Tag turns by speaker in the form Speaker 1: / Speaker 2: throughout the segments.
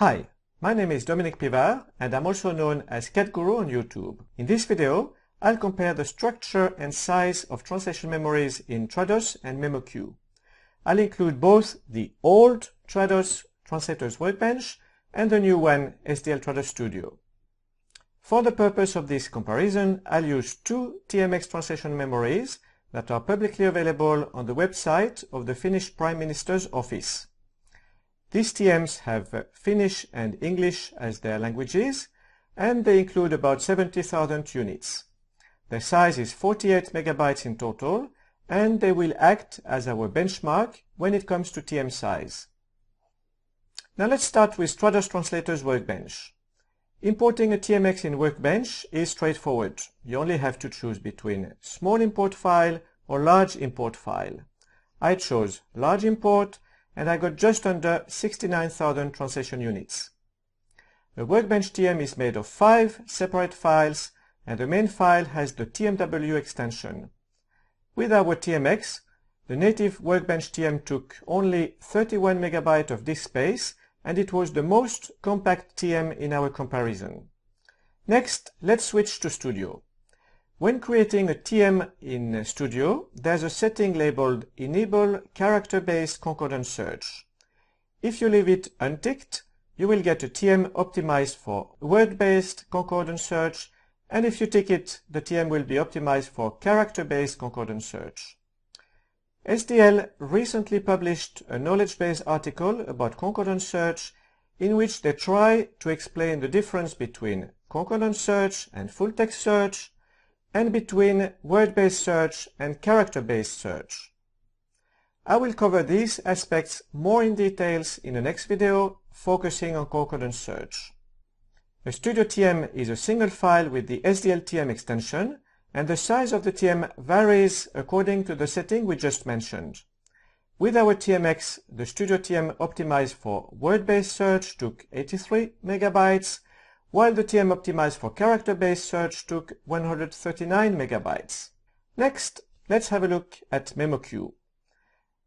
Speaker 1: Hi, my name is Dominique Pivard and I'm also known as Cat Guru on YouTube. In this video, I'll compare the structure and size of translation memories in Trados and MemoQ. I'll include both the old Trados Translators Workbench and the new one, SDL Trados Studio. For the purpose of this comparison, I'll use two TMX translation memories that are publicly available on the website of the Finnish Prime Minister's office. These TMs have Finnish and English as their languages, and they include about 70,000 units. Their size is 48 megabytes in total, and they will act as our benchmark when it comes to TM size. Now let's start with Trados Translators Workbench. Importing a TMX in Workbench is straightforward. You only have to choose between small import file or large import file. I chose large import and I got just under 69,000 translation units. A Workbench TM is made of five separate files and the main file has the TMW extension. With our TMX, the native Workbench TM took only 31 megabytes of disk space and it was the most compact TM in our comparison. Next, let's switch to Studio. When creating a TM in Studio, there's a setting labeled Enable Character-Based Concordance Search. If you leave it unticked, you will get a TM optimized for word-based concordance search, and if you tick it, the TM will be optimized for character-based concordance search. SDL recently published a knowledge base article about concordance search in which they try to explain the difference between concordance search and full text search and between word-based search and character-based search. I will cover these aspects more in details in the next video focusing on concordance search. A Studio TM is a single file with the SDL TM extension and the size of the TM varies according to the setting we just mentioned. With our TMX, the Studio TM optimized for word-based search took 83 megabytes, while the TM optimized for character-based search took 139 megabytes. Next, let's have a look at MemoQ.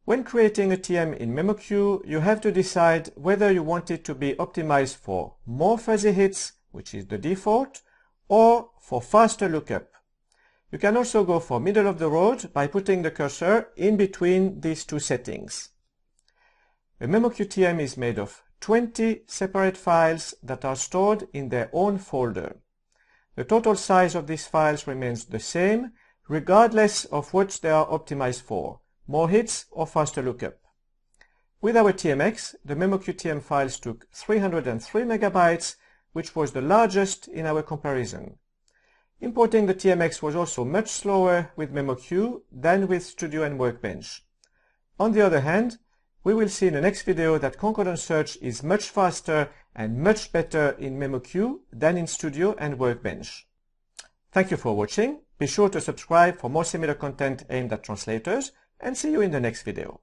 Speaker 1: When creating a TM in MemoQ, you have to decide whether you want it to be optimized for more fuzzy hits, which is the default, or for faster lookup. You can also go for middle of the road by putting the cursor in between these two settings. A MemoQ TM is made of 20 separate files that are stored in their own folder. The total size of these files remains the same regardless of what they are optimized for, more hits or faster lookup. With our TMX, the MemoQTM files took 303 megabytes, which was the largest in our comparison. Importing the TMX was also much slower with MemoQ than with Studio and Workbench. On the other hand, we will see in the next video that concordance search is much faster and much better in MemoQ than in Studio and Workbench. Thank you for watching. Be sure to subscribe for more similar content aimed at translators and see you in the next video.